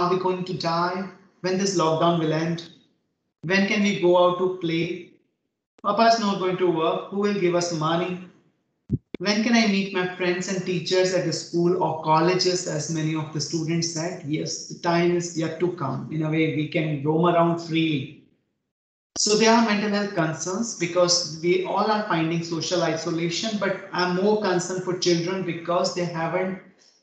are we going to die? When this lockdown will end? When can we go out to play? Papa's not going to work. Who will give us money? When can I meet my friends and teachers at the school or colleges, as many of the students said? Yes, the time is yet to come. In a way, we can roam around freely. So there are mental health concerns because we all are finding social isolation, but I'm more concerned for children because they haven't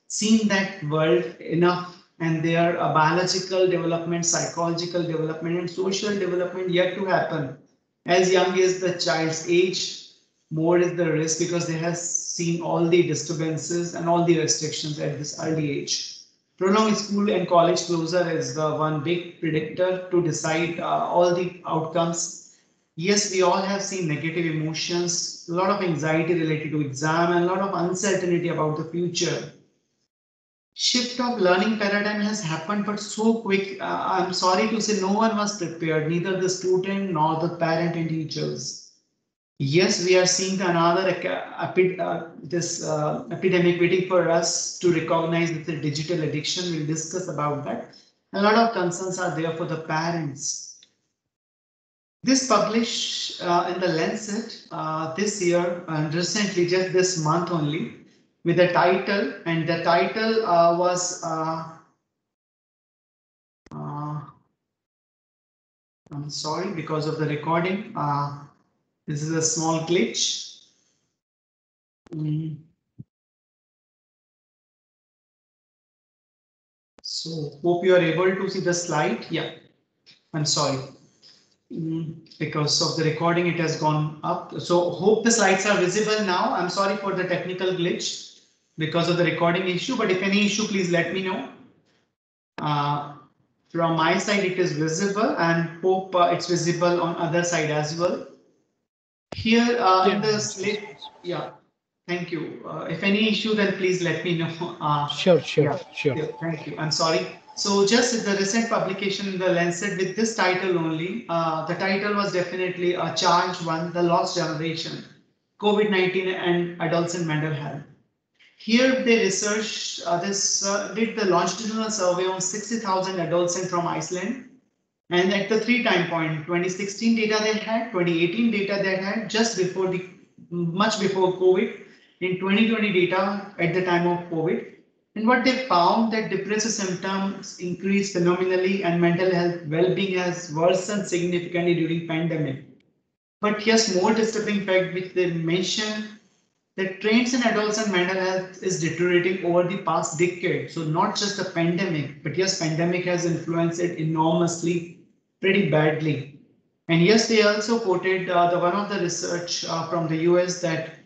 seen that world enough and their biological development, psychological development and social development yet to happen. As young as the child's age, more is the risk because they have seen all the disturbances and all the restrictions at this early age. Prolonged school and college closure is the one big predictor to decide uh, all the outcomes. Yes, we all have seen negative emotions, a lot of anxiety related to exam and a lot of uncertainty about the future shift of learning paradigm has happened, but so quick. Uh, I'm sorry to say no one was prepared, neither the student nor the parent and teachers. Yes, we are seeing another uh, this uh, epidemic waiting for us to recognize that the digital addiction. We'll discuss about that. A lot of concerns are there for the parents. This published uh, in the Lancet uh, this year and recently, just this month only, with a title and the title uh, was uh, uh, I'm sorry because of the recording. Uh, this is a small glitch. Mm. So hope you are able to see the slide. Yeah, I'm sorry. Mm, because of the recording, it has gone up. So hope the slides are visible now. I'm sorry for the technical glitch because of the recording issue, but if any issue, please let me know. Uh, from my side, it is visible and hope uh, it's visible on other side as well. Here uh, yeah. in the slate, yeah, thank you. Uh, if any issue, then please let me know. Uh, sure, sure, yeah, sure. Yeah, thank you. I'm sorry. So just the recent publication in the Lancet with this title only, uh, the title was definitely a charge one, the lost generation, COVID-19 and adults in mental health. Here they researched uh, this uh, did the longitudinal survey on 60,000 adults in from Iceland. And at the three time point, 2016 data they had, 2018 data they had just before the much before COVID, in 2020 data at the time of COVID. And what they found that depressive symptoms increased phenomenally and mental health well-being has worsened significantly during pandemic. But yes, more disturbing fact which they mentioned the trends in adults and mental health is deteriorating over the past decade. So not just the pandemic, but yes, pandemic has influenced it enormously, pretty badly. And yes, they also quoted uh, the one of the research uh, from the US that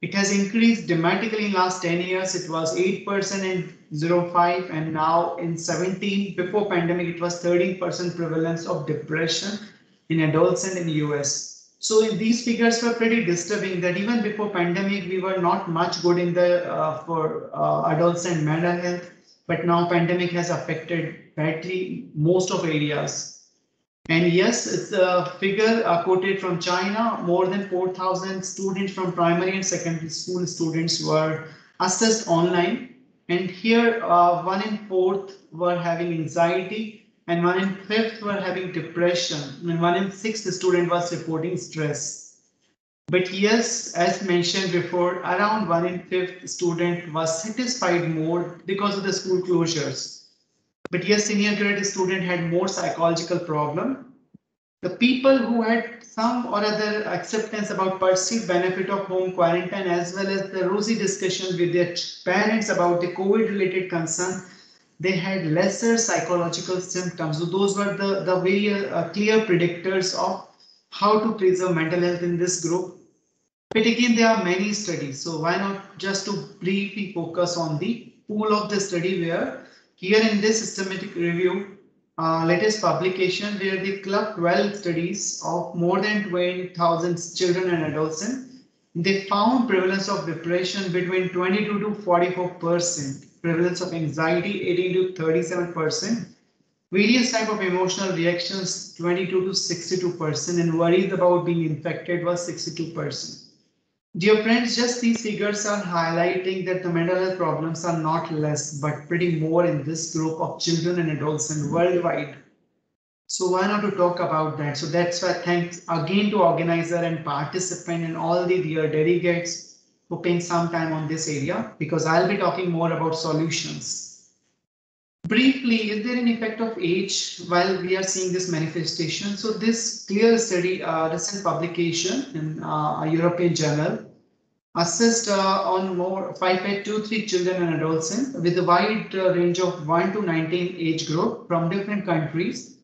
it has increased dramatically in last 10 years. It was 8% in 05 and now in 17, before pandemic, it was 13% prevalence of depression in adults and in the US. So these figures were pretty disturbing that even before pandemic, we were not much good in the uh, for uh, adults and mental health, but now pandemic has affected badly most of areas. And yes, it's a figure uh, quoted from China. More than 4,000 students from primary and secondary school students were assessed online. And here, uh, one in fourth were having anxiety and one in fifth were having depression, and one in sixth student was reporting stress. But yes, as mentioned before, around one in fifth student was satisfied more because of the school closures. But yes, senior grade student had more psychological problem. The people who had some or other acceptance about perceived benefit of home quarantine as well as the rosy discussion with their parents about the COVID related concern they had lesser psychological symptoms. So those were the, the very uh, clear predictors of how to preserve mental health in this group. But again, there are many studies. So why not just to briefly focus on the pool of the study where here in this systematic review, uh, latest publication where they clubbed 12 studies of more than 20,000 children and in, they found prevalence of depression between 22 to 44 percent prevalence of anxiety 18 to 37%, various type of emotional reactions 22 to 62%, and worries about being infected was 62%. Dear friends, just these figures are highlighting that the mental health problems are not less, but pretty more in this group of children and adults and worldwide. So why not to talk about that? So that's why thanks again to organizer and participant and all the dear delegates paying some time on this area because I'll be talking more about solutions. Briefly, is there an effect of age while we are seeing this manifestation? So this clear study, uh, recent publication in uh, a European journal, assessed uh, on more 523 children and adults with a wide uh, range of 1 to 19 age group from different countries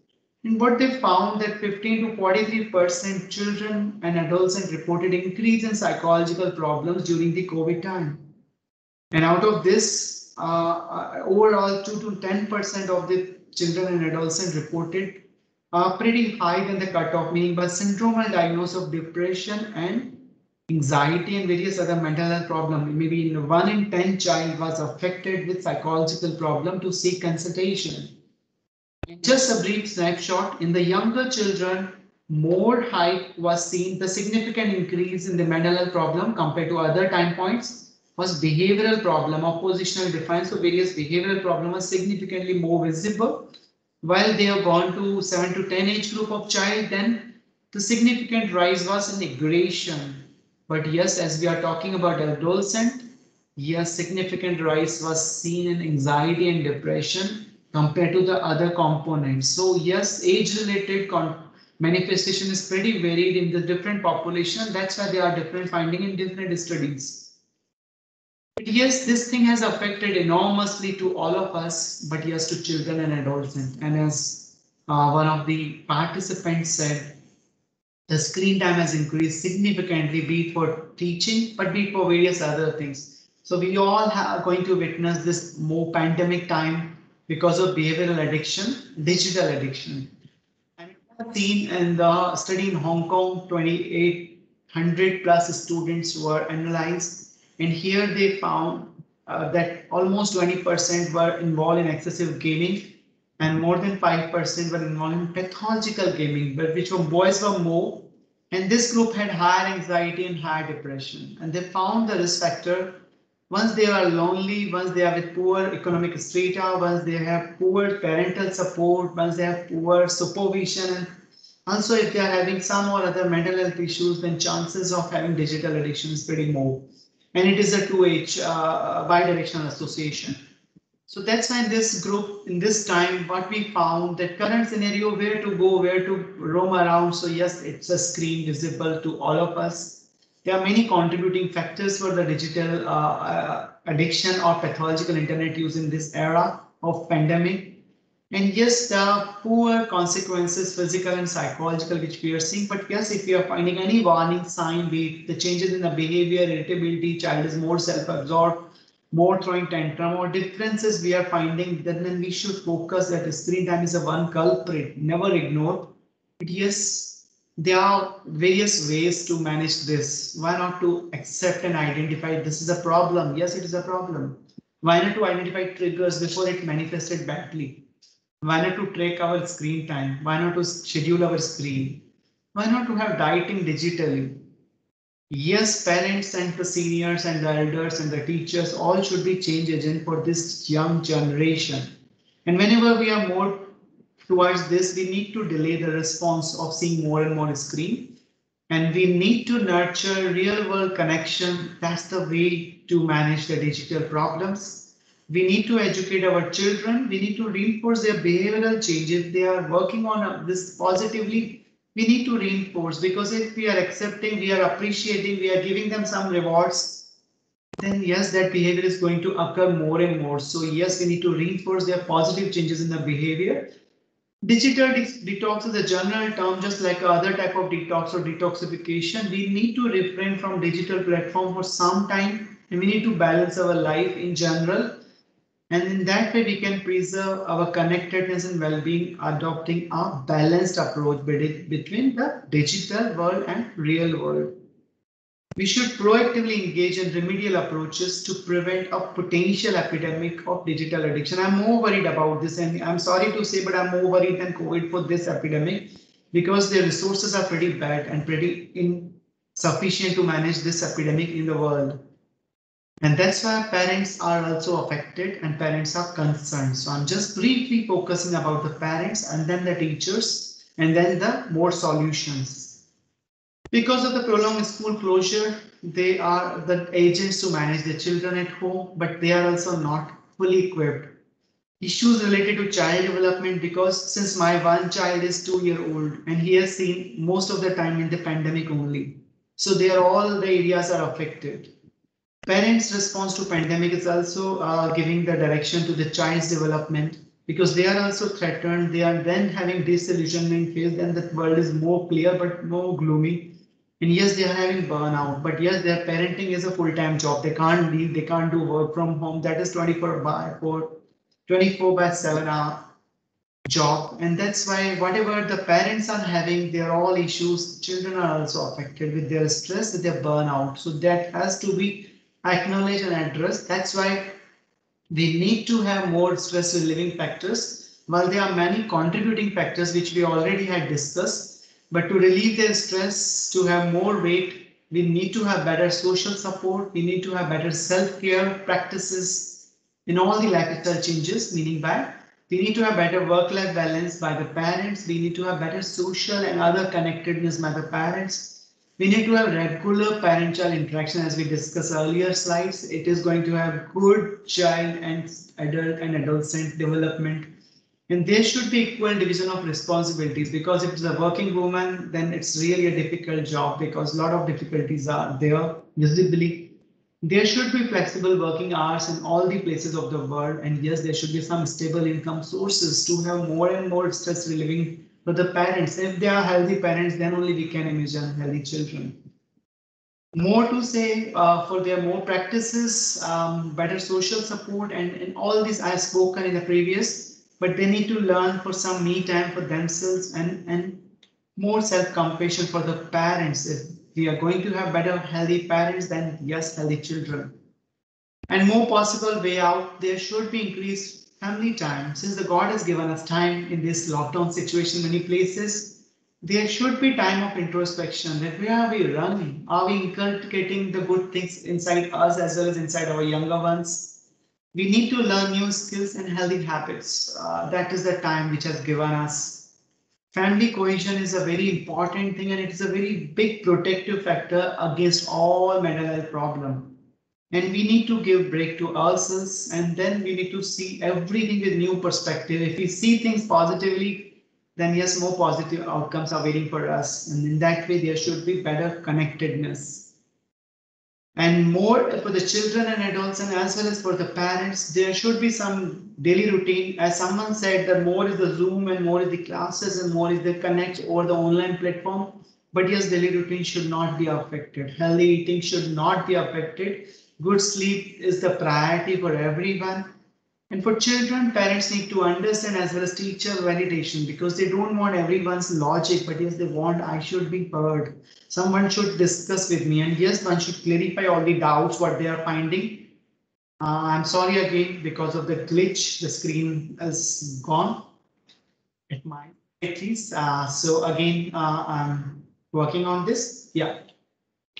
and what they found that 15 to 43% children and adolescents reported increase in psychological problems during the COVID time. And out of this, uh, uh overall 2 to 10% of the children and adolescents reported uh, pretty high than the cutoff, meaning by syndromal diagnosis of depression and anxiety and various other mental health problems. Maybe one in 10 child was affected with psychological problem to seek consultation. Just a brief snapshot, in the younger children, more height was seen, the significant increase in the mental health problem compared to other time points was behavioral problem, oppositional defiance of various behavioral problems was significantly more visible. While they have gone to 7 to 10 age group of child, then the significant rise was in aggression. But yes, as we are talking about adolescent, yes, significant rise was seen in anxiety and depression compared to the other components. So yes, age-related manifestation is pretty varied in the different population. That's why there are different finding in different studies. But yes, this thing has affected enormously to all of us, but yes, to children and adolescents. And as uh, one of the participants said, the screen time has increased significantly, be it for teaching, but be it for various other things. So we all are going to witness this more pandemic time because of behavioral addiction, digital addiction. And have seen in the study in Hong Kong, 2,800 plus students were analyzed. And here they found uh, that almost 20% were involved in excessive gaming and more than 5% were involved in pathological gaming, but which were boys were more. And this group had higher anxiety and higher depression. And they found the risk factor once they are lonely, once they are with poor economic strata, once they have poor parental support, once they have poor supervision, also if they are having some or other mental health issues, then chances of having digital addiction is pretty more. And it is a 2H uh, bidirectional association. So that's why in this group, in this time, what we found that current scenario, where to go, where to roam around. So yes, it's a screen visible to all of us there are many contributing factors for the digital uh, uh, addiction or pathological internet use in this era of pandemic. And yes, are poor consequences, physical and psychological, which we are seeing. But yes, if you are finding any warning sign, be the changes in the behavior, irritability, child is more self-absorbed, more throwing tantrum or differences we are finding, then, then we should focus that screen time is a one culprit, never ignore. But yes, there are various ways to manage this. Why not to accept and identify this is a problem? Yes, it is a problem. Why not to identify triggers before it manifested badly? Why not to track our screen time? Why not to schedule our screen? Why not to have dieting digitally? Yes, parents and the seniors and the elders and the teachers all should be change agent for this young generation. And whenever we are more towards this, we need to delay the response of seeing more and more screen. And we need to nurture real world connection. That's the way to manage the digital problems. We need to educate our children. We need to reinforce their behavioral changes. They are working on uh, this positively. We need to reinforce because if we are accepting, we are appreciating, we are giving them some rewards, then yes, that behavior is going to occur more and more. So yes, we need to reinforce their positive changes in the behavior Digital detox is a general term, just like other type of detox or detoxification. We need to refrain from digital platform for some time and we need to balance our life in general. And in that way, we can preserve our connectedness and well-being, adopting a balanced approach between the digital world and real world. We should proactively engage in remedial approaches to prevent a potential epidemic of digital addiction. I'm more worried about this and I'm sorry to say, but I'm more worried than COVID for this epidemic because the resources are pretty bad and pretty insufficient to manage this epidemic in the world. And that's why parents are also affected and parents are concerned. So I'm just briefly focusing about the parents and then the teachers and then the more solutions. Because of the prolonged school closure, they are the agents to manage the children at home, but they are also not fully equipped. Issues related to child development because since my one child is two year old and he has seen most of the time in the pandemic only. So they are all the areas are affected. Parents' response to pandemic is also uh, giving the direction to the child's development because they are also threatened. They are then having disillusionment phase. Then the world is more clear but more gloomy. And yes, they are having burnout, but yes, their parenting is a full-time job. They can't leave. They can't do work from home. That is 24 by 4, 24 by 7 hour job. And that's why whatever the parents are having, they're all issues. Children are also affected with their stress, with their burnout. So that has to be acknowledged and addressed. That's why we need to have more stress relieving factors. While there are many contributing factors which we already had discussed, but to relieve their stress, to have more weight, we need to have better social support. We need to have better self-care practices in all the lifestyle changes, meaning by we need to have better work-life balance by the parents. We need to have better social and other connectedness by the parents we need to have regular parent-child interaction as we discussed earlier slides. It is going to have good child and adult and adolescent development. And there should be equal division of responsibilities because if it's a working woman, then it's really a difficult job because a lot of difficulties are there visibly. There should be flexible working hours in all the places of the world. And yes, there should be some stable income sources to have more and more stress relieving for the parents, if they are healthy parents, then only we can imagine healthy children. More to say uh, for their more practices, um, better social support, and, and all this I have spoken in the previous, but they need to learn for some me time for themselves and, and more self-compassion for the parents. If we are going to have better healthy parents, then yes, healthy children. And more possible way out, there should be increased family time, since the God has given us time in this lockdown situation, many places, there should be time of introspection that where are we running? Are we inculcating the good things inside us as well as inside our younger ones? We need to learn new skills and healthy habits. Uh, that is the time which has given us. Family cohesion is a very important thing and it is a very big protective factor against all mental health problems and we need to give break to ourselves and then we need to see everything with new perspective if we see things positively then yes more positive outcomes are waiting for us and in that way there should be better connectedness and more for the children and adults and as well as for the parents there should be some daily routine. As someone said that more is the zoom and more is the classes and more is the connect or the online platform. But yes daily routine should not be affected. Healthy eating should not be affected. Good sleep is the priority for everyone. And for children, parents need to understand as well as teacher validation because they don't want everyone's logic, but yes, they want I should be heard. Someone should discuss with me, and yes, one should clarify all the doubts what they are finding. Uh, I'm sorry again because of the glitch, the screen is gone. It might at least. Uh, so again, uh, I'm working on this. Yeah.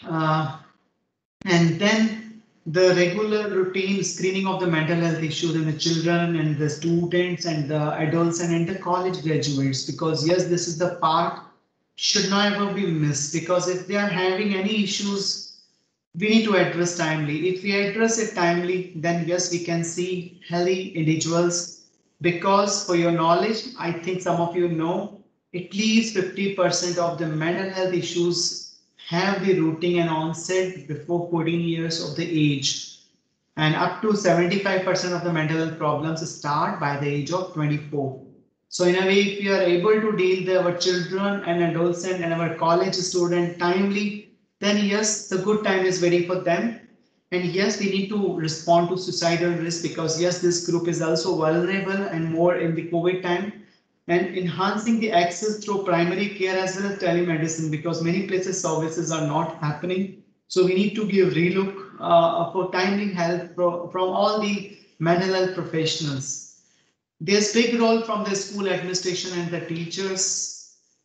Uh, and then the regular routine screening of the mental health issues in the children and the students and the adults and, and the college graduates because yes this is the part should not ever be missed because if they are having any issues we need to address timely. If we address it timely then yes we can see healthy individuals because for your knowledge i think some of you know at least 50 percent of the mental health issues have the rooting and onset before 14 years of the age. And up to 75% of the mental health problems start by the age of 24. So in a way, if we are able to deal with our children and adolescent and our college student timely, then yes, the good time is waiting for them. And yes, we need to respond to suicidal risk because yes, this group is also vulnerable and more in the COVID time and enhancing the access through primary care as well as telemedicine because many places services are not happening. So we need to give relook uh, for timely help from, from all the mental health professionals. There's big role from the school administration and the teachers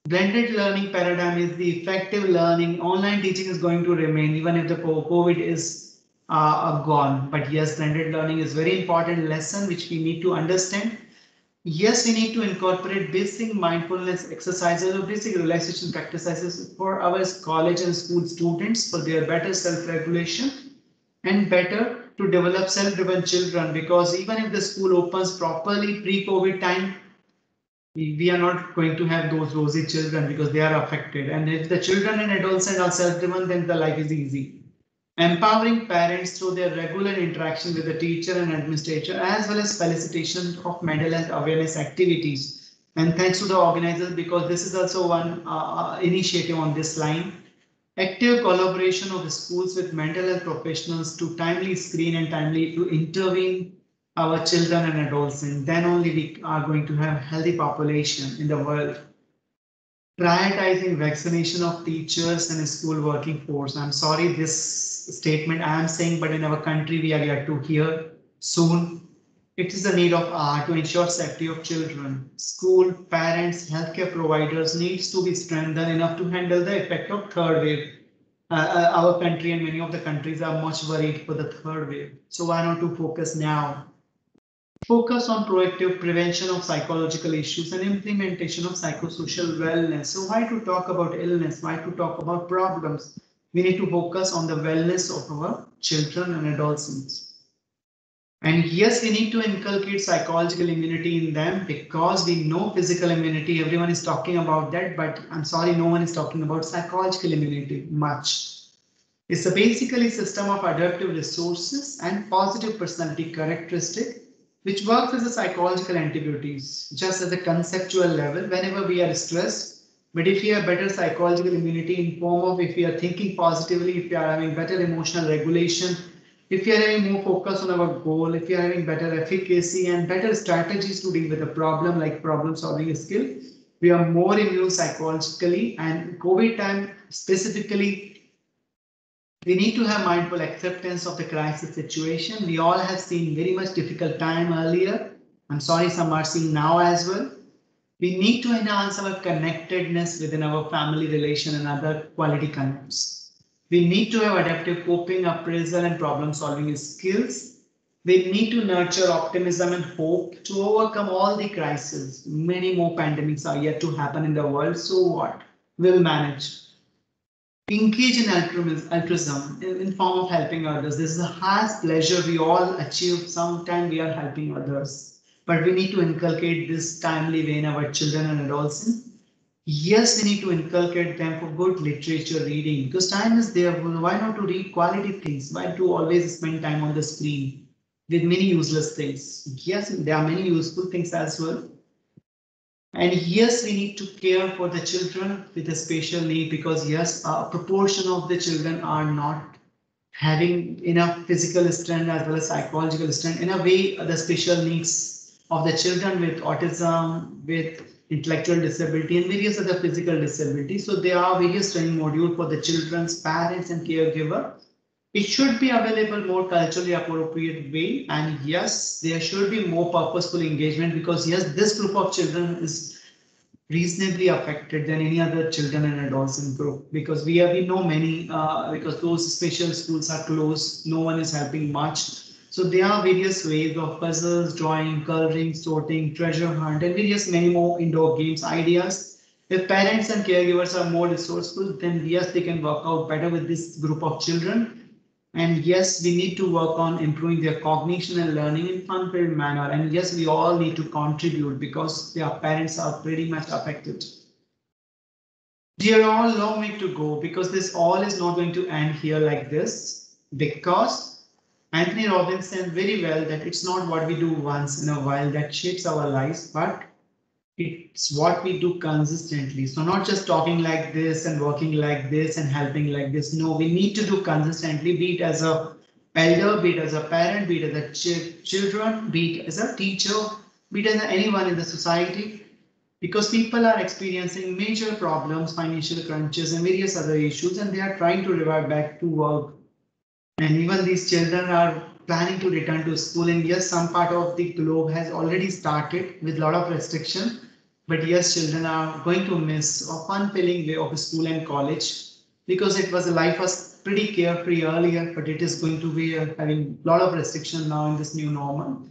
blended learning paradigm is the effective learning. Online teaching is going to remain even if the COVID is uh, gone. But yes, blended learning is very important lesson which we need to understand. Yes, we need to incorporate basic mindfulness exercises or basic relaxation practices for our college and school students for their better self-regulation and better to develop self-driven children because even if the school opens properly pre-COVID time, we are not going to have those rosy children because they are affected. And if the children and adolescents are self-driven, then the life is easy. Empowering parents through their regular interaction with the teacher and administrator, as well as felicitation of mental health awareness activities. And thanks to the organizers, because this is also one uh, uh initiative on this line. Active collaboration of the schools with mental health professionals to timely screen and timely to intervene our children and adults, and then only we are going to have healthy population in the world. Prioritizing vaccination of teachers and school working force. I'm sorry, this statement I am saying, but in our country we are yet to hear soon. It is the need of R to ensure safety of children. School, parents, healthcare providers needs to be strengthened enough to handle the effect of third wave. Uh, uh, our country and many of the countries are much worried for the third wave. So why not to focus now focus on proactive prevention of psychological issues and implementation of psychosocial wellness. So why to talk about illness? Why to talk about problems? We need to focus on the wellness of our children and adolescents. And yes, we need to inculcate psychological immunity in them because we know physical immunity. Everyone is talking about that, but I'm sorry, no one is talking about psychological immunity much. It's a basically system of adaptive resources and positive personality characteristic which works as a psychological antibiotics, just at a conceptual level whenever we are stressed. But if we have better psychological immunity in form of if we are thinking positively, if we are having better emotional regulation, if we are having more focus on our goal, if we are having better efficacy and better strategies to deal with a problem like problem solving skill, we are more immune psychologically and COVID time specifically we need to have mindful acceptance of the crisis situation. We all have seen very much difficult time earlier. I'm sorry some are seeing now as well. We need to enhance our connectedness within our family relation and other quality connects. We need to have adaptive coping, appraisal and problem solving skills. We need to nurture optimism and hope to overcome all the crises. Many more pandemics are yet to happen in the world. So what? We'll manage engage in altruism in, form of helping others. This is a highest pleasure we all achieve. Sometime we are helping others, but we need to inculcate this timely way in our children and adolescents. Yes, we need to inculcate them for good literature reading because time is there. Why not to read quality things? Why to always spend time on the screen with many useless things? Yes, there are many useful things as well and yes, we need to care for the children with a special need because yes, a proportion of the children are not having enough physical strength as well as psychological strength. In a way, the special needs of the children with autism, with intellectual disability and various other physical disabilities. So there are various training modules for the children's parents and caregiver it should be available more culturally appropriate way. And yes, there should be more purposeful engagement because yes, this group of children is reasonably affected than any other children and adolescent group because we have we know many uh, because those special schools are closed. No one is helping much. So there are various ways of puzzles, drawing, coloring, sorting, treasure hunt, and various many more indoor games ideas. If parents and caregivers are more resourceful, then yes, they can work out better with this group of children and yes, we need to work on improving their cognition and learning in fun-filled manner. And yes, we all need to contribute because their parents are pretty much affected. Are all long way to go because this all is not going to end here like this because Anthony Robbins said very well that it's not what we do once in a while that shapes our lives, but it's what we do consistently. So not just talking like this and working like this and helping like this. No, we need to do consistently, be it as a elder, be it as a parent, be it as a ch children, be it as a teacher, be it as anyone in the society. Because people are experiencing major problems, financial crunches and various other issues, and they are trying to revert back to work. And even these children are planning to return to school. And yes, some part of the globe has already started with a lot of restriction But yes, children are going to miss a fun-filling way of school and college because it was a life was pretty carefree earlier, but it is going to be uh, having a lot of restriction now in this new normal.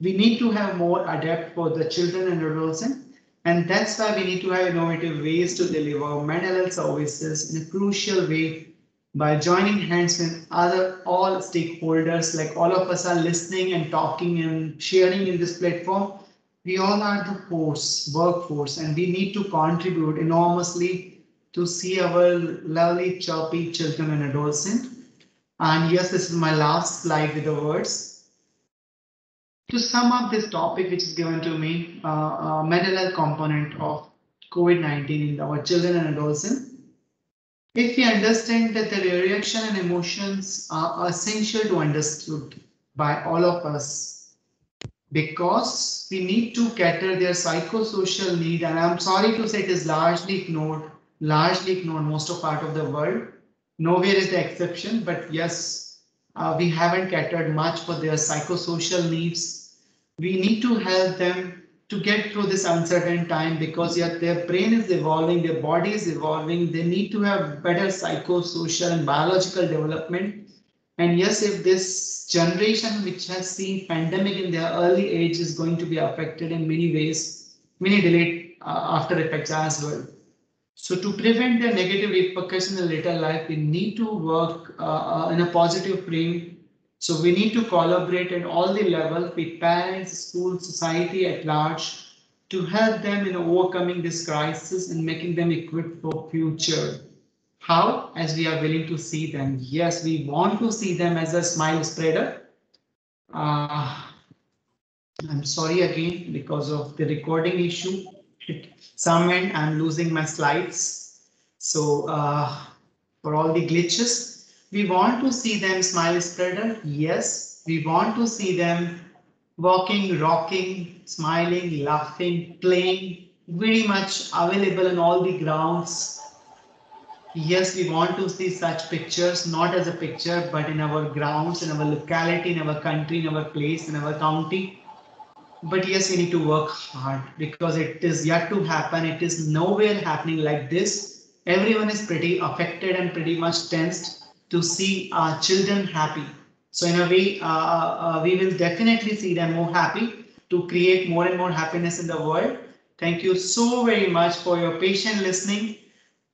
We need to have more adapt for the children and adolescents and that's why we need to have innovative ways to deliver mental health services in a crucial way by joining hands with other all stakeholders like all of us are listening and talking and sharing in this platform we all are the force workforce and we need to contribute enormously to see our lovely chirpy children and adolescents and yes this is my last slide with the words. To sum up this topic which is given to me, uh, uh, mental health component of COVID-19 in our children and adolescents, if we understand that the reaction and emotions are essential to understood by all of us, because we need to cater their psychosocial need, and I'm sorry to say it is largely ignored, largely ignored most of part of the world. Nowhere is the exception, but yes, uh, we haven't catered much for their psychosocial needs. We need to help them to get through this uncertain time because yet their brain is evolving, their body is evolving. They need to have better psychosocial and biological development. And yes, if this generation which has seen pandemic in their early age is going to be affected in many ways, many delayed uh, after effects as well. So to prevent the negative repercussions in later life, we need to work uh, uh, in a positive frame. So we need to collaborate at all the levels with parents, schools, society at large to help them in overcoming this crisis and making them equipped for future. How? As we are willing to see them. Yes, we want to see them as a smile spreader. Uh, I'm sorry again because of the recording issue some end I'm losing my slides. So uh, for all the glitches, we want to see them smile spreader. Yes, we want to see them walking, rocking, smiling, laughing, playing, very much available in all the grounds. Yes, we want to see such pictures, not as a picture, but in our grounds, in our locality, in our country, in our place, in our county but yes, we need to work hard because it is yet to happen. It is nowhere happening like this. Everyone is pretty affected and pretty much tensed to see our children happy. So in a way, uh, uh, we will definitely see them more happy to create more and more happiness in the world. Thank you so very much for your patient listening.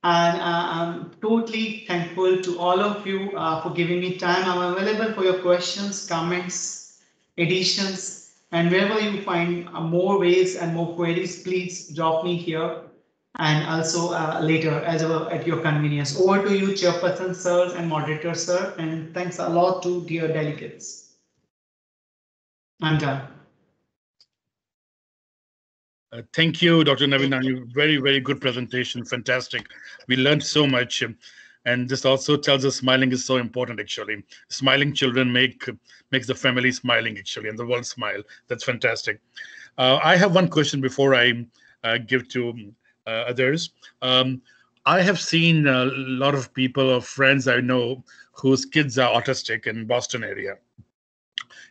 And uh, I'm totally thankful to all of you uh, for giving me time. I'm available for your questions, comments, additions, and wherever you find uh, more ways and more queries, please drop me here and also uh, later as well at your convenience. Over to you, Chairperson Sir and Moderator Sir, and thanks a lot to dear delegates. I'm done. Uh, thank you, Dr. Navin. Very, very good presentation. Fantastic. We learned so much. And this also tells us smiling is so important, actually. Smiling children make makes the family smiling, actually, and the world smile. That's fantastic. Uh, I have one question before I uh, give to uh, others. Um, I have seen a lot of people or friends I know whose kids are autistic in Boston area.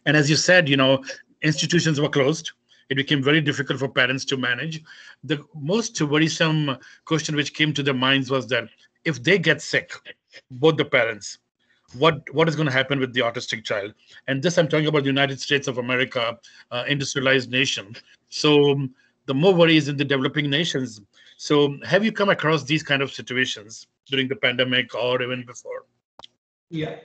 And as you said, you know, institutions were closed. It became very difficult for parents to manage. The most worrisome question which came to their minds was that if they get sick, both the parents, what what is going to happen with the autistic child? And this I'm talking about the United States of America, uh, industrialized nation. So the more worries in the developing nations. So have you come across these kind of situations during the pandemic or even before? Yeah.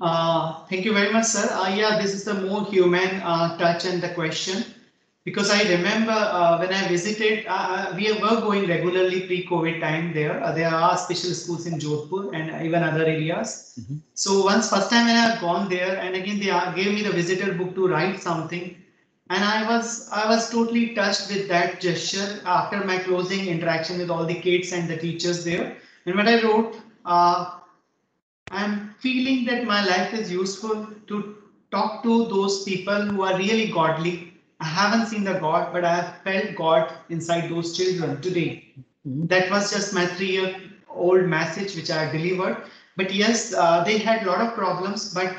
Uh, thank you very much, sir. Uh, yeah, this is the more human uh, touch and the question because I remember uh, when I visited, uh, uh we were going regularly pre-COVID time there. Uh, there are special schools in Jodhpur and even other areas. Mm-hmm. So once first time when I had gone there, and again they uh, gave me the visitor book to write something, and I was I was totally touched with that gesture after my closing interaction with all the kids and the teachers there. And when I wrote, uh, I'm feeling that my life is useful to talk to those people who are really godly I haven't seen the God, but I have felt God inside those children today. Mm-hmm. That was just my three-year old message which I delivered. But yes, uh, they had a lot of problems, but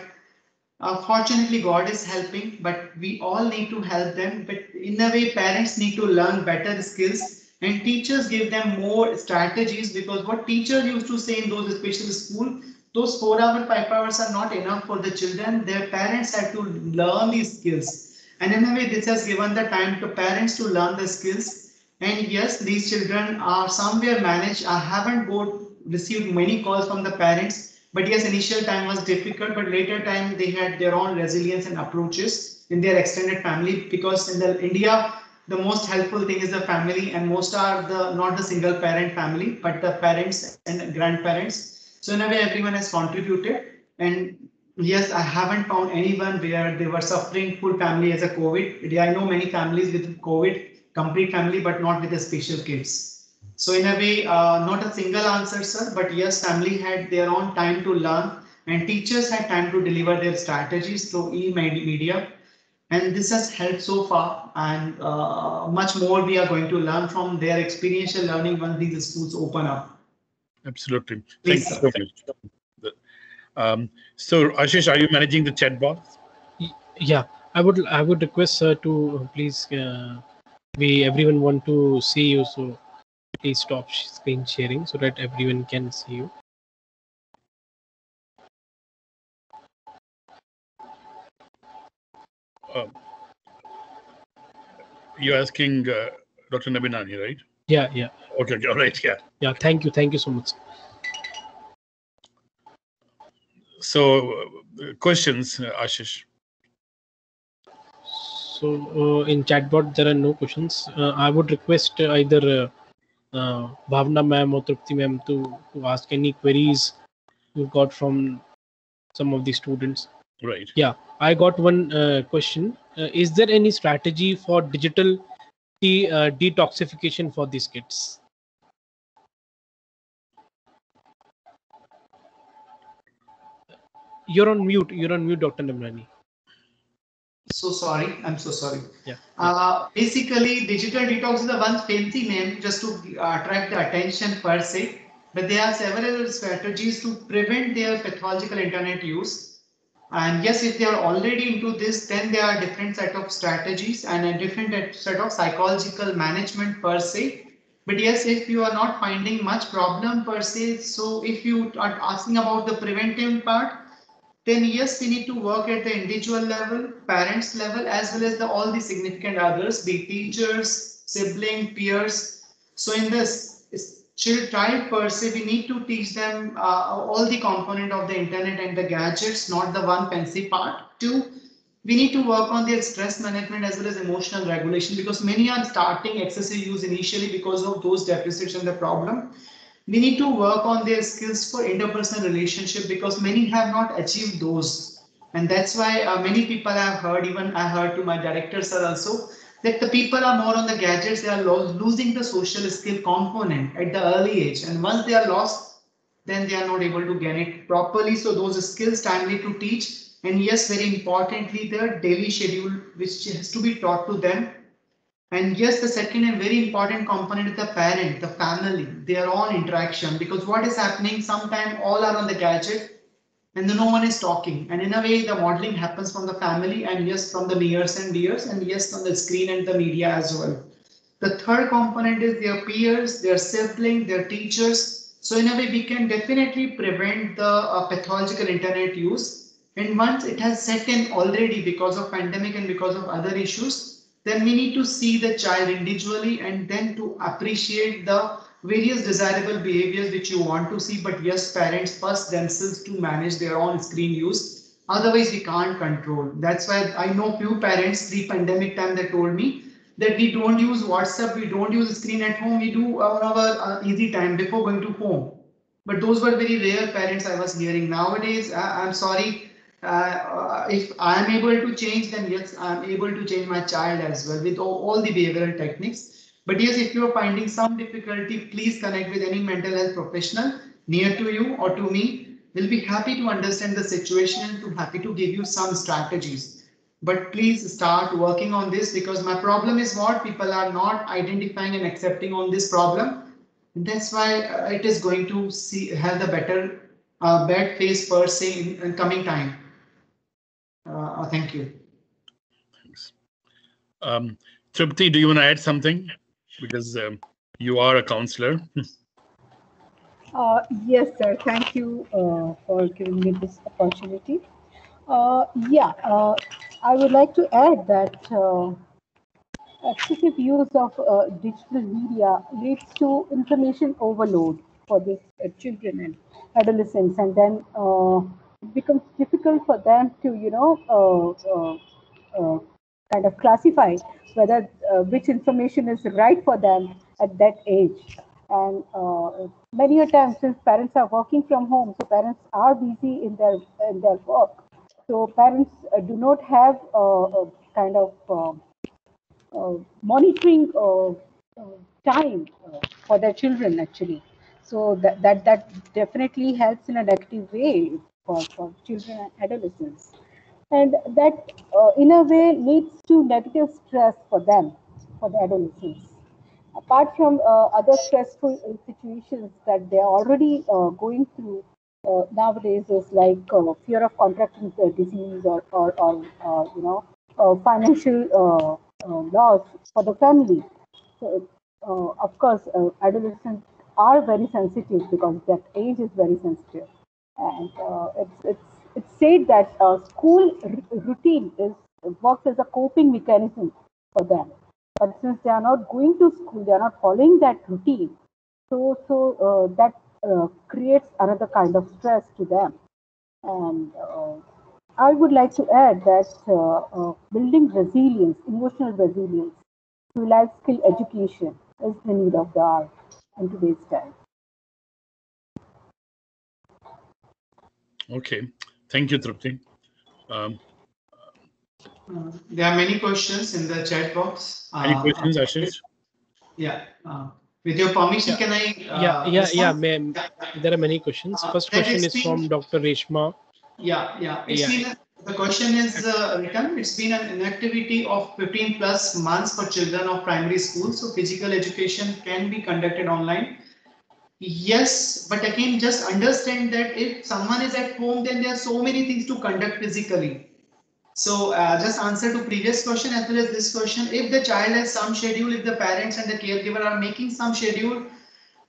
uh, fortunately, God is helping, but we all need to help them. But in a way, parents need to learn better skills and teachers give them more strategies because what teachers used to say in those special school, those four hour, five hours are not enough for the children. Their parents had to learn these skills. And in a way, this has given the time to parents to learn the skills. And yes, these children are somewhere managed. I haven't got received many calls from the parents but yes, initial time was difficult, but later time they had their own resilience and approaches in their extended family because in the India, the most helpful thing is the family and most are the not the single parent family, but the parents and grandparents. So in a way, everyone has contributed. And yes, I haven't found anyone where they were suffering full family as a COVID. I know many families with COVID, complete family, but not with the special kids. So in a way, uh, not a single answer, sir, but yes, family had their own time to learn and teachers had time to deliver their strategies through e-media. And this has helped so far and uh, much more we are going to learn from their experiential learning when these schools open up. Absolutely. Thank you so much. Um, so Ashish, are you managing the chat box? Yeah, I would I would request sir to please uh, we everyone want to see you so please stop screen sharing so that everyone can see you. Um, you're asking uh, Dr. Nabinani, right? Yeah, yeah. Okay, all right, yeah. Yeah, thank you. Thank you so much. So, uh, questions, uh, Ashish? So, uh, in chatbot, there are no questions. Uh, I would request either uh, Bhavna ma'am or Trupti ma'am to, to ask any queries you got from some of the students. Right. Yeah, I got one uh, question. Uh, is there any strategy for digital de- uh, detoxification for these kids? You're on mute. You're on mute, Dr. Namrani. So sorry, I'm so sorry. Yeah. Uh, basically, digital detox is the one fancy name just to uh, attract the attention per se. But there are several strategies to prevent their pathological internet use. And yes, if they are already into this, then there are different set of strategies and a different set of psychological management per se. But yes, if you are not finding much problem per se, so if you are asking about the preventive part, then yes, we need to work at the individual level, parents level, as well as the all the significant others, be teachers, sibling, peers. So in this child per se, we need to teach them uh, all the component of the internet and the gadgets, not the one fancy part. Two, we need to work on their stress management as well as emotional regulation because many are starting excessive use initially because of those deficits and the problem we need to work on their skills for interpersonal relationship because many have not achieved those. And that's why uh, many people have heard even i heard to my directors are also that the people are more on the gadgets. They are lo- losing the social skill component at the early age. And once they are lost then they are not able to gain it properly. So those skills timely to teach. And yes very importantly their daily schedule which has to be taught to them and yes, the second and very important component is the parent, the family, their own interaction. Because what is happening, sometimes all are on the gadget and no one is talking. And in a way, the modeling happens from the family and yes, from the nears and dears, and yes, from the screen and the media as well. The third component is their peers, their siblings, their teachers. So in a way, we can definitely prevent the uh, pathological internet use. And once it has set in already because of pandemic and because of other issues, then we need to see the child individually and then to appreciate the various desirable behaviors which you want to see. But yes, parents first themselves to manage their own screen use. Otherwise, we can't control. That's why I know few parents pre-pandemic time that told me that we don't use WhatsApp, we don't use screen at home, we do our, our uh, easy time before going to home. But those were very rare parents I was hearing. Nowadays, I, I'm sorry, uh, if I am able to change, then yes, I am able to change my child as well with all, all the behavioral techniques. But yes, if you are finding some difficulty, please connect with any mental health professional near to you or to me. We'll be happy to understand the situation and to happy to give you some strategies. But please start working on this because my problem is what people are not identifying and accepting on this problem. That's why uh, it is going to see have the better uh, bad face per se in, in coming time. Uh, thank you. Thanks. Um, Tripti, do you want to add something? Because um, you are a counselor. Uh, yes, sir. Thank you uh, for giving me this opportunity. Uh, yeah, uh, I would like to add that uh, excessive use of uh, digital media leads to information overload for these uh, children and adolescents, and then uh, becomes difficult for them to, you know, uh, uh, uh, kind of classify whether uh, which information is right for them at that age. And many a time, since parents are working from home, so parents are busy in their in their work. So parents do not have a kind of uh, monitoring uh, uh, time for their children actually. So that, that that definitely helps in a negative way for, for children and adolescents. And that uh, in a way leads to negative stress for them, for the adolescents. Apart from uh, other stressful situations that they're already uh, going through uh, nowadays is like uh, fear of contracting disease or, or, or you know financial loss for the family. So of course adolescents are very sensitive because that age is very sensitive and uh, it's it's it's said that uh, school r- routine is works as a coping mechanism for them but since they are not going to school, they are not following that routine. So, so uh, that creates another kind of stress to them. And I would like to add that uh, uh, building resilience, emotional resilience through life skill education is the need of the hour in today's time. Okay. Thank you, Tripti. Um, Uh, there are many questions in the chat box. any Uh, questions, Ashish? Yeah. uh, with your permission, Yeah. can I? Uh, yeah, yeah, yeah. respond? ma'am. There are many questions. Uh, First question is is from Dr. Reshma. Yeah, yeah. It's Yeah. been, a- the question is uh, written, it's been an inactivity of 15 plus months for children of primary school. So physical education can be conducted online. Yes, but again, just understand that if someone is at home, then there are so many things to conduct physically. So uh, just answer to previous question as well as this question. If the child has some schedule, if the parents and the caregiver are making some schedule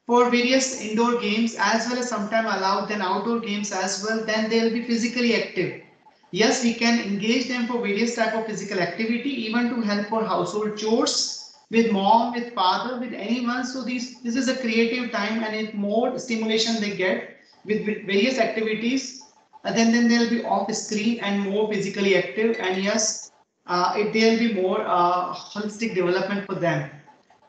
for various indoor games as well as sometime allowed then outdoor games as well, then they'll be physically active. Yes, we can engage them for various type of physical activity, even to help for household chores with mom, with father, with anyone. So these this is a creative time and if more stimulation they get with, with various activities, uh, then then they'll be off the screen and more physically active. And yes, uh, it there'll be more uh, holistic development for them.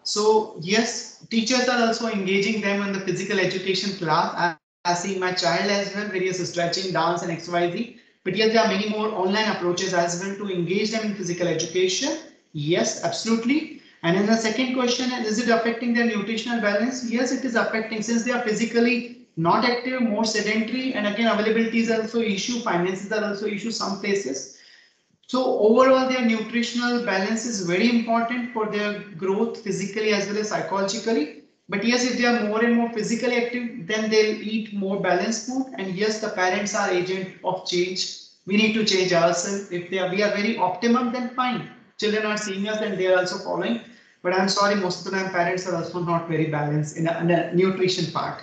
So yes, teachers are also engaging them in the physical education class. I, I see my child as well, various stretching, dance and XYZ. But yes, there are many more online approaches as well to engage them in physical education. Yes, absolutely. And in the second question is, it affecting their nutritional balance? Yes, it is affecting since they are physically not active, more sedentary, and again, availability is also issue, finances are also issue some places. So overall, their nutritional balance is very important for their growth physically as well as psychologically. But yes, if they are more and more physically active, then they'll eat more balanced food. And yes, the parents are agent of change. We need to change ourselves. If they are, we are very optimum, then fine. Children are seniors and they are also following. But I'm sorry, most of the time parents are also not very balanced in the nutrition part.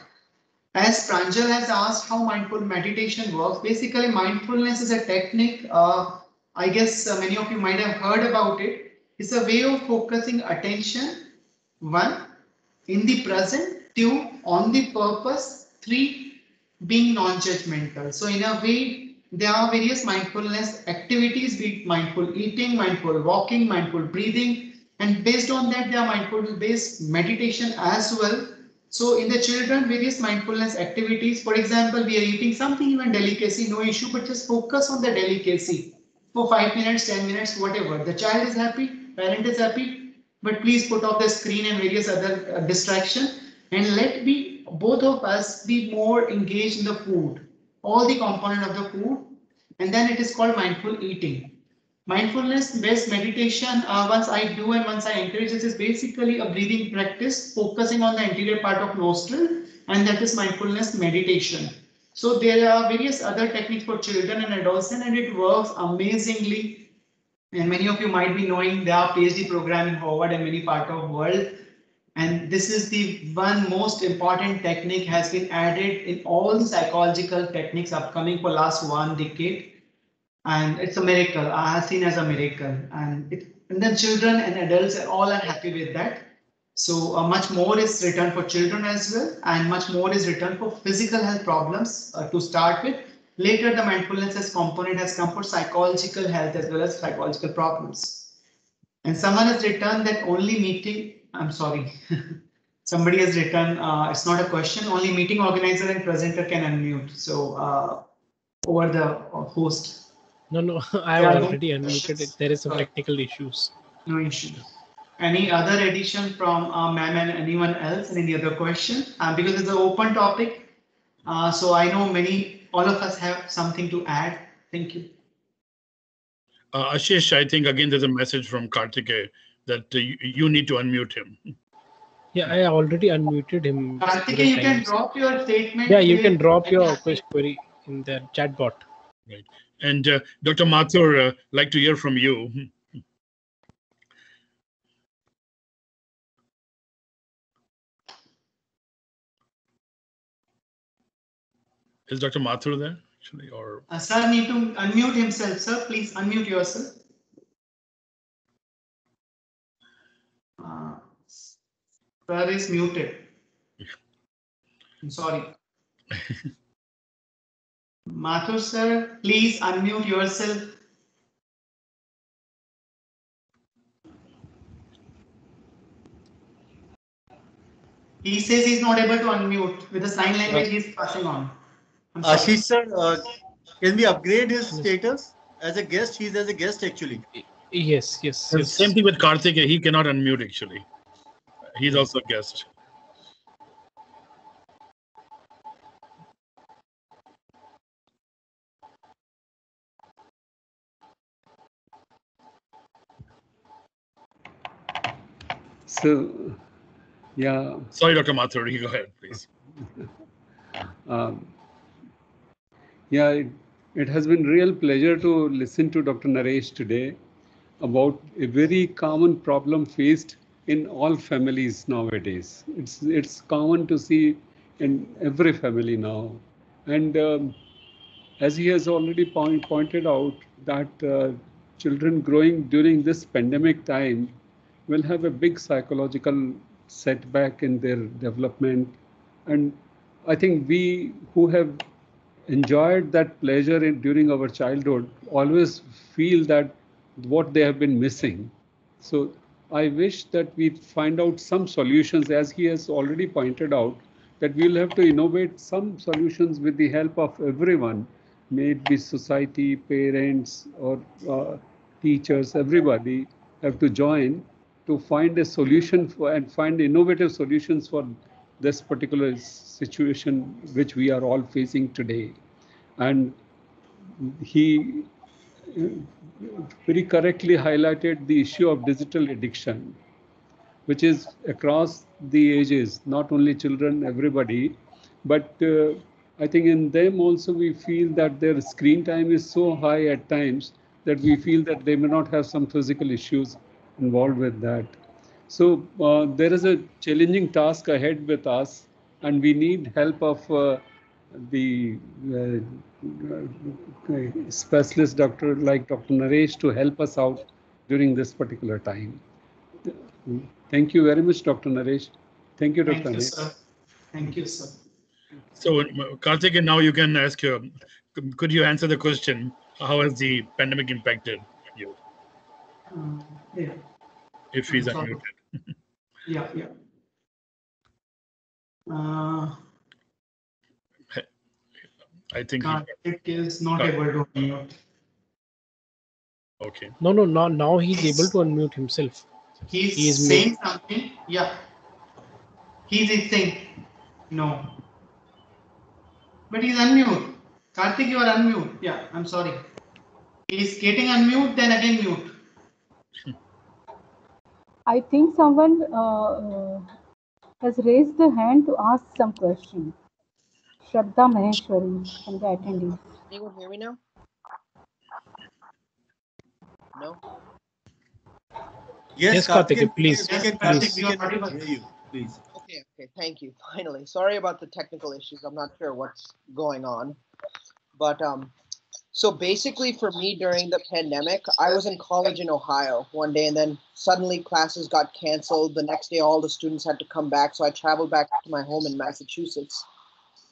As Pranjal has asked how mindful meditation works, basically mindfulness is a technique. Uh, I guess uh, many of you might have heard about it. It's a way of focusing attention, one, in the present, two, on the purpose, three, being non-judgmental. So in a way, there are various mindfulness activities, be mindful eating, mindful walking, mindful breathing, and based on that, there are mindfulness-based meditation as well. So in the children, various mindfulness activities, for example, we are eating something, even delicacy, no issue, but just focus on the delicacy for five minutes, 10 minutes, whatever. The child is happy, parent is happy, but please put off the screen and various other uh, distraction and let be both of us be more engaged in the food, all the component of the food, and then it is called mindful eating. Mindfulness based meditation, uh, once I do and once I encourage this is basically a breathing practice, focusing on the anterior part of nostril, and that is mindfulness meditation. So there are various other techniques for children and adolescents, and it works amazingly. And many of you might be knowing there are PhD program in Harvard and many part of world. And this is the one most important technique has been added in all the psychological techniques upcoming for last one decade. And it's a miracle. I have seen as a miracle. And, it, and children and adults are all are happy with that. So uh, much more is written for children as well, and much more is written for physical health problems uh, to start with. Later, the mindfulness as component has come for psychological health as well as psychological problems. And someone has written that only meeting, I'm sorry, somebody has written, uh, it's not a question, only meeting organizer and presenter can unmute. So uh, over the uh, host, No, no, I've no already unmuted it. There is some technical issues. no issue. Any other addition from uh, ma'am and anyone else? Any other question? Uh, because it's an open topic. Uh, so I know many, all of us have something to add. Thank you. Uh, Ashish, I think again there's a message from Kartike that uh, you, you need to unmute him. Yeah, I already unmuted him. Karthike, several you can drop your statement. Yeah, you can drop your quest query in the chat bot. And uh, Dr. Mathur, uh, like to hear from you. Is Dr. Mathur there actually, or Uh, sir need to unmute himself, sir. Please unmute yourself. Uh, Sir is muted. I'm sorry. Mathur, sir, please unmute yourself. He says he's not able to unmute. With the sign language, he's passing on. I'm. Ashish sir, uh, can we upgrade his status as a guest? He's as a guest actually. Yes, yes, yes. same thing with Karthik, he cannot unmute actually. He's also a guest. Yeah, Sorry, Dr. Mathur, you go ahead, please. um, yeah, it, it has been real pleasure to listen to Dr. Naresh today about a very common problem faced in all families nowadays. It's it's common to see in every family now, and um, as he has already point, pointed out that uh, children growing during this pandemic time will have a big psychological setback in their development. And i think we who have enjoyed that pleasure in, during our childhood always feel that what they have been missing. So i wish that we find out some solutions as he has already pointed out that we'll have to innovate some solutions with the help of everyone may it be society parents or uh, teachers everybody have to join to find a solution for and find innovative solutions for this particular situation which we are all facing today. And he very correctly highlighted the issue of digital addiction which is across the ages not only children everybody. But uh, i think in them also we feel that their screen time is so high at times that we feel that they may not have some physical issues involved with that. So uh, there is a challenging task ahead with us, and we need help of uh, the uh, uh, specialist doctor like Dr. Naresh to help us out during this particular time. Thank you very much, Dr. Naresh. Thank you, Dr. Thank you, sir. Thank you, sir. So, Karthik, now you can ask your, could you answer the question? How has the pandemic impacted you Uh, yeah, if he's I'm sorry. unmuted? yeah, yeah. Uh, I think, he- Karthik is not Sorry. able to unmute. okay. No, no, now, now he's able to unmute himself. He's He is saying something. Yeah. He's saying no. But he's unmute. Karthik, you are unmute. Yeah, I'm sorry. He's getting unmute, then again mute. I think someone uh, uh, has raised the hand to ask some question. Shraddha Maheshwari from the attendees. Anyone hear me now? No? Yes, Karthik, please, We can, please. Karthik, we can hear you, please. Okay, okay, thank you. Finally, sorry about the technical issues. I'm not sure what's going on. But um, so basically for me during the pandemic, I was in college in Ohio one day and then suddenly classes got canceled. The next day, all the students had to come back. So I traveled back to my home in Massachusetts.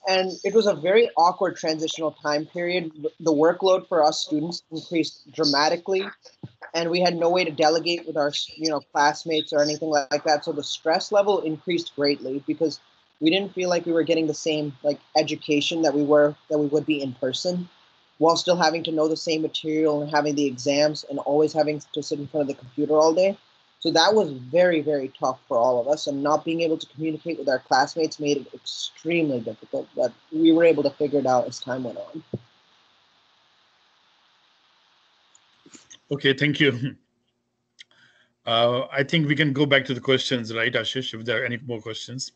And it was a very awkward transitional time period. The workload for us students increased dramatically and we had no way to delegate with our you know classmates or anything like that so the stress level increased greatly because we didn't feel like we were getting the same like education that we were that we would be in person while still having to know the same material and having the exams and always having to sit in front of the computer all day so that was very very tough for all of us and not being able to communicate with our classmates made it extremely difficult but we were able to figure it out as time went on Okay, thank you. Uh, I think we can go back to the questions, right, Ashish, if there are any more questions.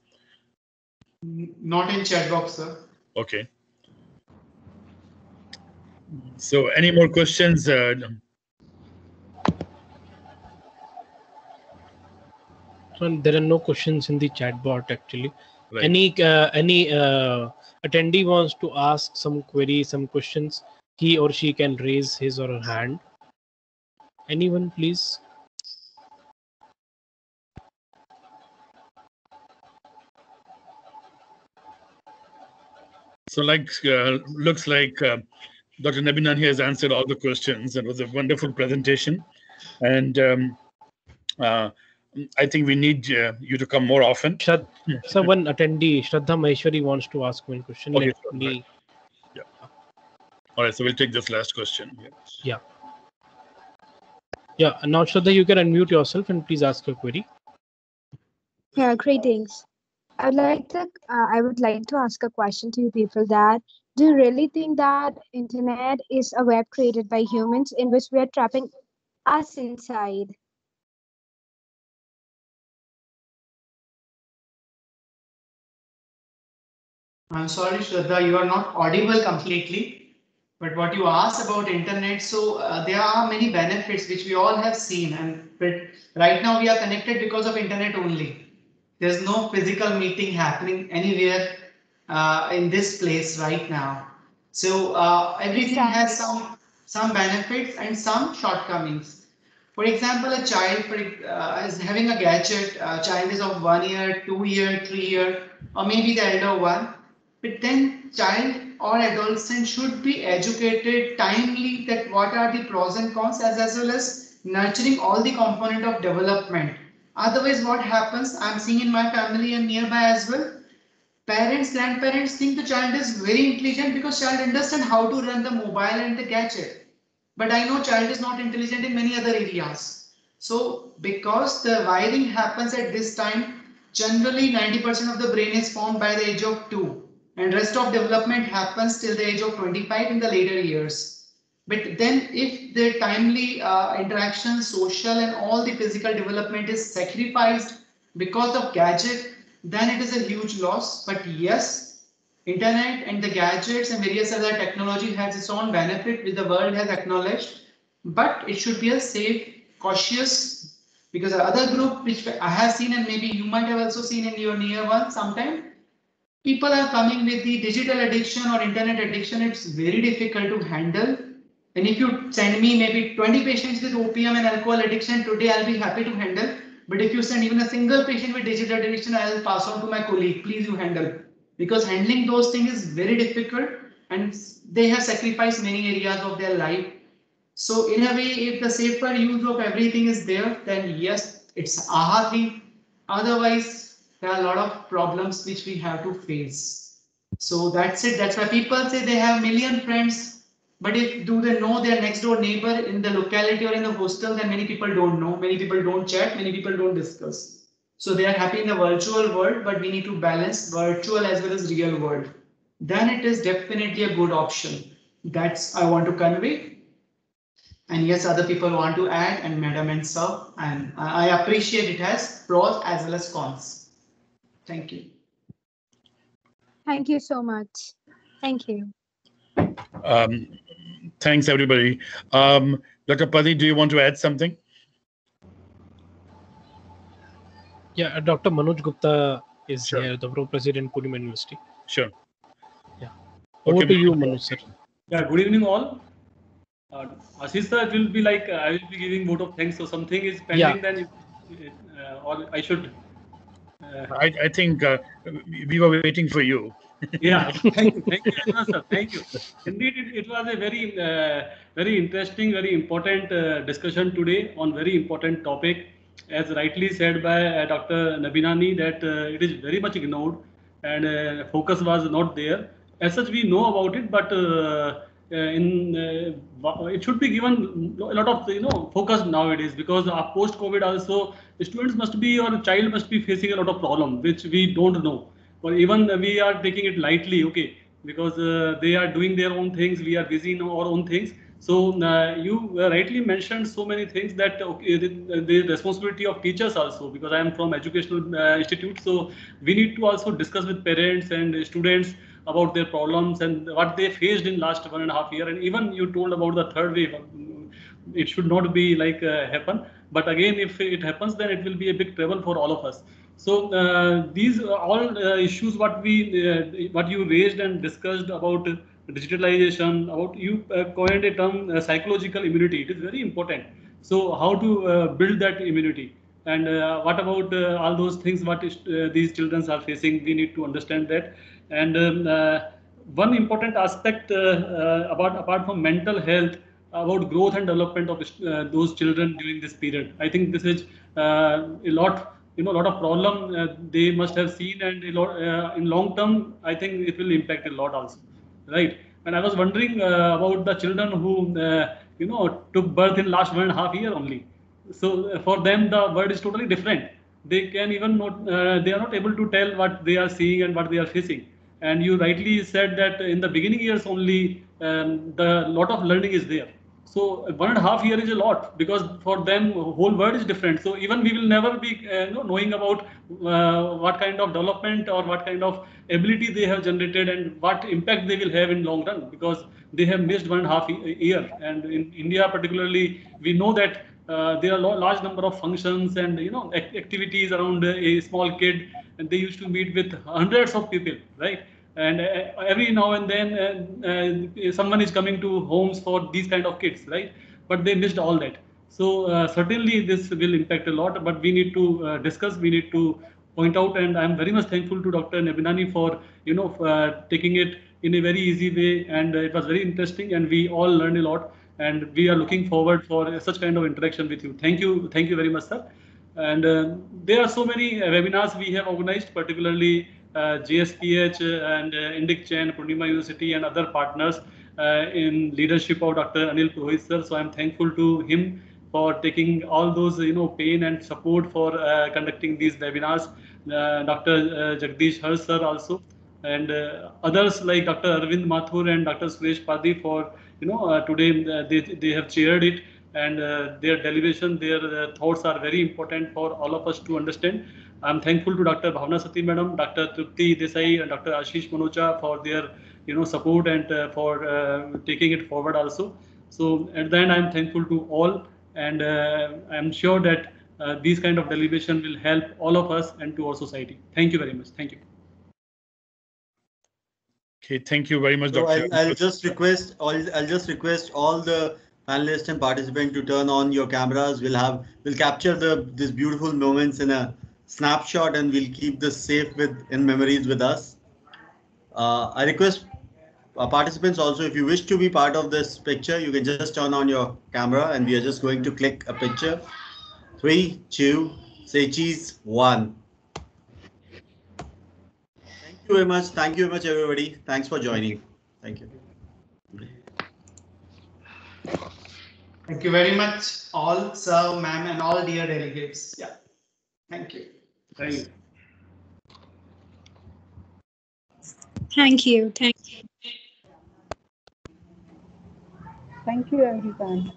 Not in chat box, sir. Okay. So any more questions? Uh, there are no questions in the chat bot actually. right. Any uh, any uh, attendee wants to ask some query, some questions, he or she can raise his or her hand. Anyone, please? So like, uh, looks like uh, Dr. Nabinan here has answered all the questions. It was a wonderful presentation. And um, uh, I think we need uh, you to come more often. Shrad- so one attendee, Shraddha Maheshwari wants to ask one question. Okay, Let sure, me- All right, so we'll take this last question. Yeah. Yeah. yeah, now Shraddha, you can unmute yourself and please ask your query. Yeah, greetings. I would like to uh, I would like to ask a question to you people that do you really think that internet is a web created by humans in which we are trapping us inside? I'm sorry, Shraddha, you are not audible completely. But what you asked about internet, so uh, there are many benefits which we all have seen, and but right now we are connected because of internet only. There's no physical meeting happening anywhere uh, in this place right now. So uh, everything has some some benefits and some shortcomings. For example, a child for, uh, is having a gadget. A child is of one year, two year, three year, or maybe the elder one. But then child or adolescent should be educated timely that what are the pros and cons as, as well as nurturing all the component of development. Otherwise, what happens, I'm seeing in my family and nearby as well, parents, grandparents think the child is very intelligent because child understand how to run the mobile and the gadget. But I know child is not intelligent in many other areas. So because the wiring happens at this time, generally 90% of the brain is formed by the age of two and rest of development happens till the age of 25 in the later years. But then if the timely uh, interaction, social and all the physical development is sacrificed because of gadget, then it is a huge loss. But yes, internet and the gadgets and various other technology has its own benefit which the world has acknowledged, but it should be a safe, cautious, because the other group which I have seen and maybe you might have also seen in your near one sometime, people are coming with the digital addiction or internet addiction. It's very difficult to handle. And if you send me maybe 20 patients with opium and alcohol addiction today, I'll be happy to handle. But if you send even a single patient with digital addiction, I'll pass on to my colleague. Please you handle because handling those things is very difficult and they have sacrificed many areas of their life. So in a way, if the safer use of everything is there, then yes, it's aha thing. Otherwise, there are a lot of problems which we have to face. So that's it. That's why people say they have million friends, but if do they know their next door neighbor in the locality or in the hostel, then many people don't know. Many people don't chat. Many people don't discuss. So they are happy in the virtual world, but we need to balance virtual as well as real world. Then it is definitely a good option. That's I want to convey. And yes, other people want to add and Madam and Sir, and I appreciate it has pros as well as cons. Thank you. Thank you so much. Thank you. Um, thanks, everybody. Um, Dr. Padi, do you want to add something? Yeah, uh, Dr. Manoj Gupta is Sure. here, the Pro President, Pune University. Sure. Yeah. Over Okay, to you, Manoj sir. Yeah, good evening all. Uh, Ashish sir, it will be like uh, I will be giving vote of thanks. So something is pending, Yeah. then it, uh, or I should. Uh, I, I think uh, we- we were waiting for you. Yeah, thank you, thank you sir. Thank you. Indeed, it, it was a very, uh, very interesting, very important uh, discussion today on very important topic. As rightly said by uh, Dr. Nebhinani, that uh, it is very much ignored and uh, focus was not there. As such, we know about it, but uh, in it should be given a lot of you know focus nowadays because uh, post COVID also students must be or child must be facing a lot of problem which we don't know or even we are taking it lightly okay because uh, they are doing their own things we are busy in our own things. So uh, you uh, rightly mentioned so many things that okay, the, the responsibility of teachers also because i am from educational uh, institute. So we need to also discuss with parents and students about their problems and what they faced in last one and a half year. And even you told about the third wave it should not be like uh, happen. But again if it happens then it will be a big trouble for all of us so uh, these all uh, issues what we uh, what you raised and discussed about digitalization about you uh, coined a term uh, psychological immunity. It is very important. So how to build that immunity? And what about all those things what is, these children are facing? We need to understand that. And um, one important aspect about apart from mental health about growth and development of uh, those children during this period. I think this is uh, a lot you know a lot of problem uh, they must have seen and a lot uh, in long term i think it will impact a lot also right? And i was wondering uh, about the children who uh, you know took birth in last one and a half year only. So uh, for them the world is totally different. They can even not uh, they are not able to tell what they are seeing and what they are facing. And you rightly said that in the beginning years only um, the lot of learning is there so one and a half year is a lot because for them whole world is different. So even we will never be uh, know, knowing about uh, what kind of development or what kind of ability they have generated and what impact they will have in long run because they have missed one and a half year. And in india particularly we know that uh, there are a large number of functions and you know ac- activities around a small kid and they used to meet with hundreds of people right and uh, every now and then uh, uh, someone is coming to homes for these kind of kids right? But they missed all that. So uh, certainly this will impact a lot but we need to uh, discuss we need to point out and i'm very much thankful to dr Nebhinani for you know taking it in a very easy way and it was very interesting and we all learned a lot and we are looking forward for such kind of interaction with you. Thank you thank you very much sir. And uh, there are so many webinars we have organized particularly GSPH and uh, Indic Chain, Poornima University, and other partners uh, in leadership of Dr. Anil Purohit sir. So I'm thankful to him for taking all those you know pain and support for uh, conducting these webinars. Uh, Dr. Uh, Jagdish Har sir also, and uh, others like Dr. Arvind Mathur and Dr. Suresh Padi for you know uh, today uh, they they have chaired it and uh, their deliberation, their uh, thoughts are very important for all of us to understand. I'm thankful to Dr. Bhavna Sati Madam, Dr. Trupti Desai, and Dr. Ashish Manocha for their you know support and uh, for uh, taking it forward also. So at the end, I'm thankful to all, and uh, I'm sure that uh, these kind of deliberation will help all of us and to our society. Thank you very much. Thank you. Okay, thank you very much, So Dr. I'll, I'll just request, I'll, I'll just request all the panelists and participants to turn on your cameras. We'll have, we'll capture the, these beautiful moments in a snapshot and we'll keep this safe with, in memories with us. Uh, I request uh, participants also, if you wish to be part of this picture, you can just turn on your camera and we are just going to click a picture. Three, two, say cheese, one. Thank you very much. Thank you very much, everybody. Thanks for joining. Thank you. Thank you very much, all, sir, ma'am, and all dear delegates. Yeah. Thank you. Thank you. Thank you. Thank you. Thank you, everyone.